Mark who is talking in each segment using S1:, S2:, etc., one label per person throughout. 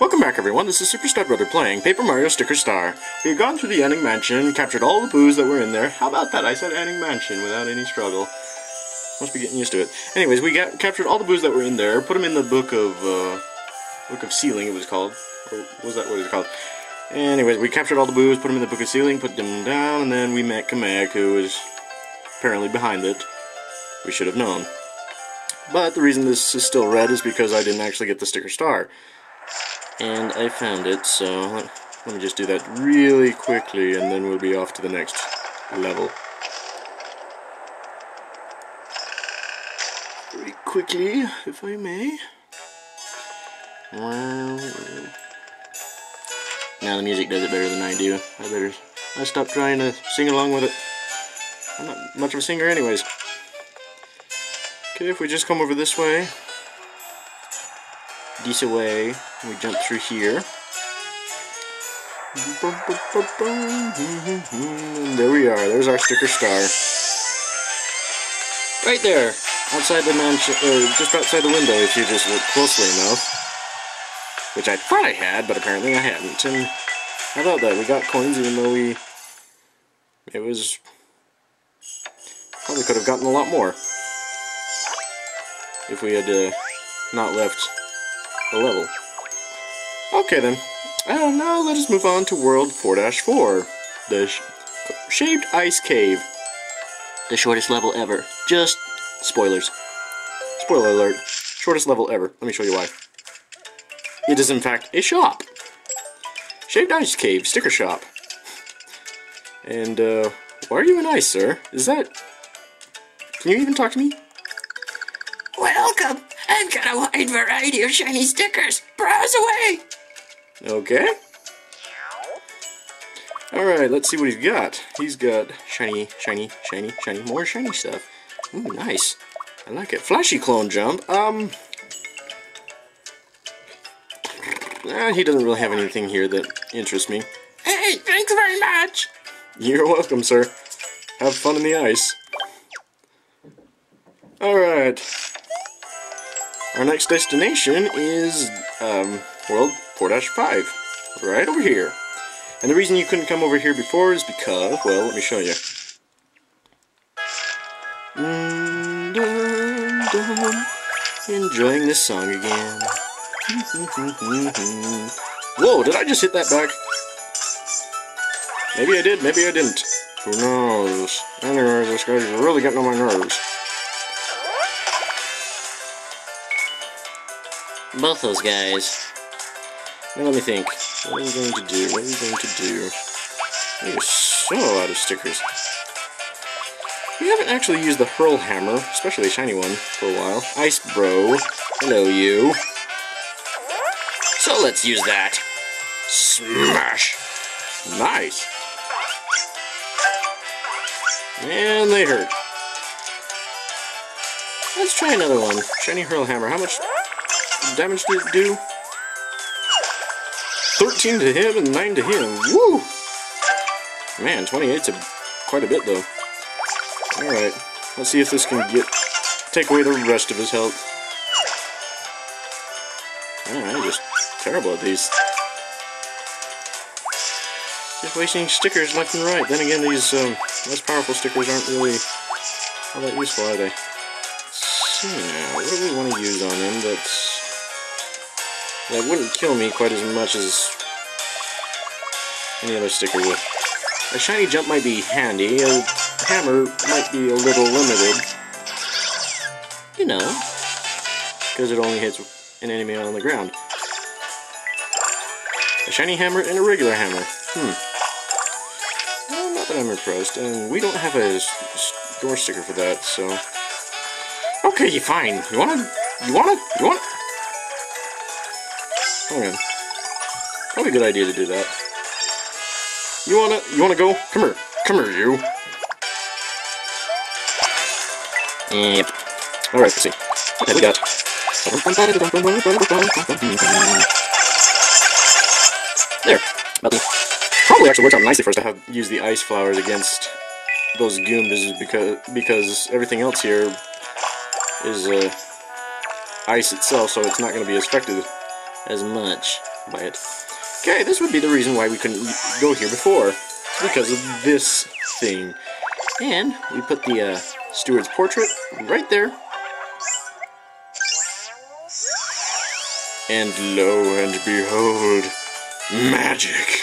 S1: Welcome back everyone, this is Super Stud Brother playing Paper Mario Sticker Star. We've gone through the Enigmansion, captured all the boos that were in there. How about that? I said Enigmansion without any struggle. Must be getting used to it. Anyways, we got, captured all the boos that were in there, put them in the Book of, uh, Book of Sealing it was called. Or was that what it was called? Anyways, we captured all the boos, put them in the Book of Sealing, put them down, and then we met Kamek, who was apparently behind it. We should have known. But the reason this is still red is because I didn't actually get the sticker star. And I found it, so let, me just do that really quickly and then we'll be off to the next level. Very quickly, if I may. Uh, now the music does it better than I do. I better I stop trying to sing along with it. I'm not much of a singer anyways. Okay, if we just come over this way, this way, we jump through here. There we are, there's our sticker star. Right there, outside the mansion, or just outside the window if you just look closely enough. Which I thought I had, but apparently I hadn't. And how about that? We got coins even though we... It was... Probably could have gotten a lot more if we had uh, not left the level. Okay then, uh, now let us move on to World 4-4, the sh Shaved Ice Cave. The shortest level ever. Just spoilers. Spoiler alert. Shortest level ever. Let me show you why. It is in fact a shop. Shaved Ice Cave, sticker shop. And, uh, why are you in ice, sir? Is that... Can you even talk to me?
S2: I've got a wide variety of shiny stickers. Browse away!
S1: Okay. Alright, let's see what he's got. He's got shiny, shiny, shiny, shiny, more shiny stuff. Ooh, nice. I like it. Flashy clone jump. Um... Eh, he doesn't really have anything here that interests me.
S2: Hey, thanks very much!
S1: You're welcome, sir. Have fun in the ice. Alright. Our next destination is um, World 4-5, right over here. And the reason you couldn't come over here before is because, well, let me show you. Mm. Enjoying this song again. Whoa, did I just hit that back? Maybe I did, maybe I didn't. Who knows? Anyways, this guy's really getting on my nerves. Both those guys. Now let me think. What are we going to do? What are we going to do? We are so out of stickers. We haven't actually used the Hurl Hammer, especially a shiny one, for a while. Ice Bro. Hello, you. So let's use that. Smash! Nice! And they hurt. Let's try another one. Shiny Hurl Hammer. How much damage did it do? 13 to him and 9 to him. Woo! Man, 28's a, quite a bit though. Alright, let's see if this can get take away the rest of his health. Alright, I'm just terrible at these. Just wasting stickers left and right. Then again, these um, less powerful stickers aren't really all that useful, are they? See now, what do we want to use on him that's that wouldn't kill me quite as much as any other sticker would. A shiny jump might be handy, a hammer might be a little limited. You know, because it only hits an enemy on the ground. A shiny hammer and a regular hammer. Hmm. Well, not that I'm impressed, and we don't have a door sticker for that, so... Okay, fine. You wanna... You wanna... You wanna... Oh man. Probably a good idea to do that. You wanna you wanna go? Come here. Come here, you. Yep. Alright, let's see. What have we got? There. Probably actually worked out nicely for us to have use the ice flowers against those Goombas because because everything else here is uh, ice itself, so it's not going to be as effective as much. by it. Okay, this would be the reason why we couldn't go here before. Because of this thing. And we put the uh, steward's portrait right there. And lo and behold, magic.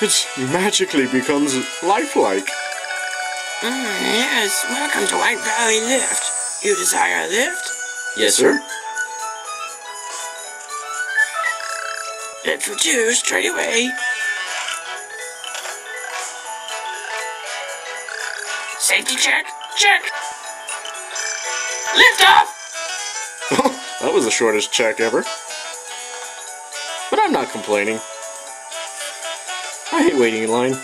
S1: It magically becomes lifelike.
S2: Mm, yes, welcome to Whiteout Valley Lift. You desire a lift?
S1: Yes, sir.
S2: For two, straight away. Safety check, check. Lift off!
S1: that was the shortest check ever. But I'm not complaining. I hate waiting in line.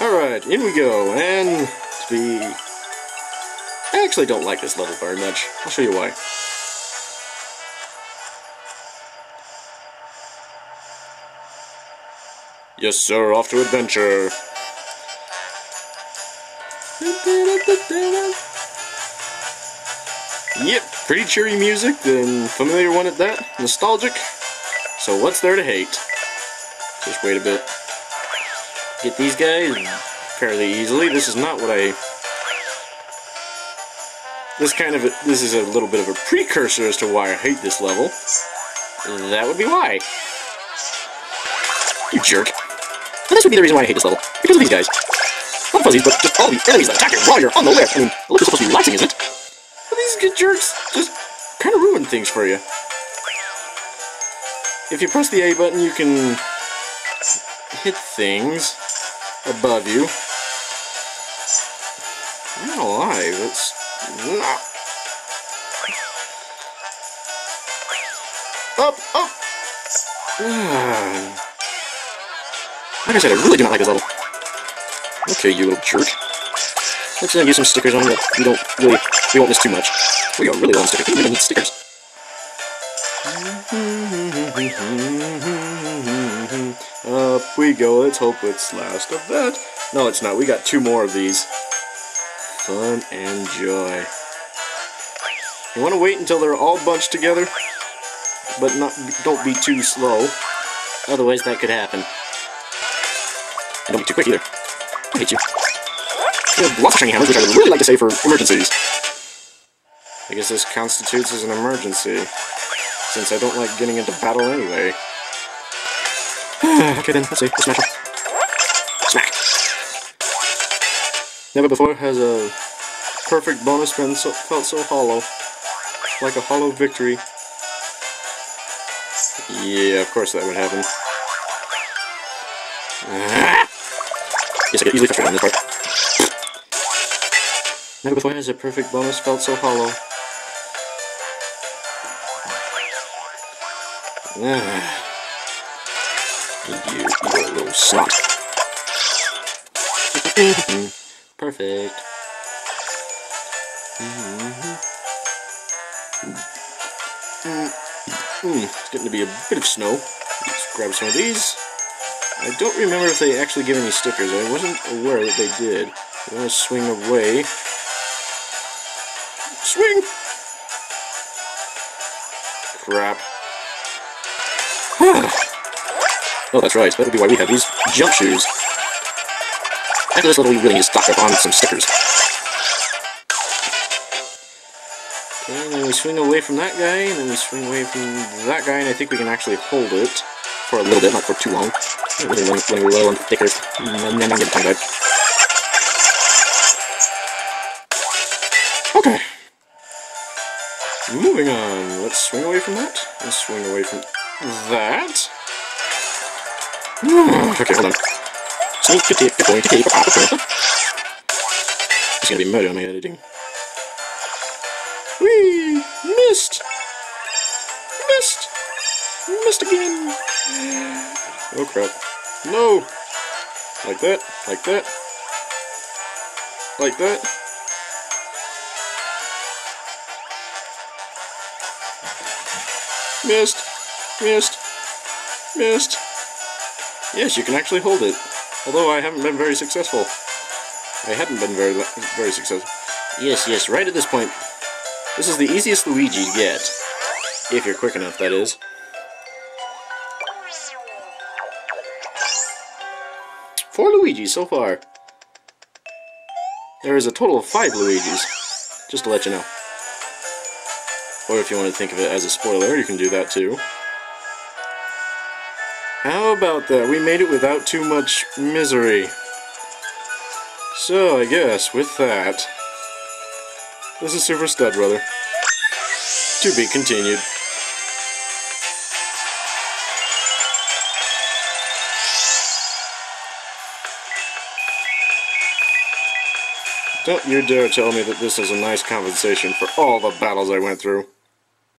S1: Alright, in we go, and to be... I actually don't like this level very much. I'll show you why. Yes, sir, off to adventure. Yep, pretty cheery music, and familiar one at that. Nostalgic. So what's there to hate? Just wait a bit. Get these guys fairly easily. This is not what I... This kind of... A, this is a little bit of a precursor as to why I hate this level. That would be why. You jerk. And this would be the reason why I hate this level. Because of these guys. Not fuzzies, but just all the enemies that attack you while you're on the lift. I mean, the lift is supposed to be relaxing, isn't it? But these good jerks just kind of ruin things for you. If you press the A button, you can hit things above you. I'm not alive. It's not. Up, up. Like I said, I really do not like this level. Okay, you little jerk. Let's uh, use some stickers on it. We don't really, we won't miss too much. We are really low on stickers. We don't need stickers. Up we go, let's hope it's last of that. No, it's not. We got two more of these. Fun and joy. You want to wait until they're all bunched together, but not don't be too slow. Otherwise, that could happen. And don't be too quick either. I hate you. You have lots of shiny hammers, which I would really like to save for emergencies. I guess this constitutes as an emergency, since I don't like getting into battle anyway. okay then, let's see. Let's smash him. Smack! Never before has a perfect bonus been so, felt so hollow. Like a hollow victory. Yeah, of course that would happen. Ah. Yes, I get easily frustrated on this part. Never before has a perfect bonus felt so hollow. Ah. You, you little snot. Perfect. Mm, it's getting to be a bit of snow. Let's grab some of these. I don't remember if they actually give any stickers. I wasn't aware that they did. I want to swing away. Swing! Crap. oh, that's right. That'll be why we have these jump shoes. After this level, we really need to stock up on some stickers. Okay, and then we swing away from that guy, and then we swing away from that guy, and I think we can actually hold it for a little bit, not for too long. Really running, running low on stickers. And then I'm getting tongue Okay. Moving on. Let's swing away from that. Let's swing away from that. okay, hold on. Sneak a tip, a pop It's gonna be murder on my editing. Oh crap. No! Like that, like that. Like that. Missed! Missed! Missed! Yes, you can actually hold it. Although I haven't been very successful. I haven't been very very successful. Yes, yes, right at this point. This is the easiest Luigi to get. If you're quick enough, that is. Four Luigis so far. There is a total of five Luigis. Just to let you know. Or if you want to think of it as a spoiler, you can do that too. How about that? We made it without too much misery. So, I guess, with that, this is Super Stud Brother. To be continued. Don't you dare tell me that this is a nice compensation for all the battles I went through.